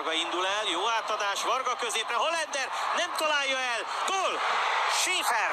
Varga indul el, jó átadás, Varga középre, Hollander nem találja el, gól! Schäfer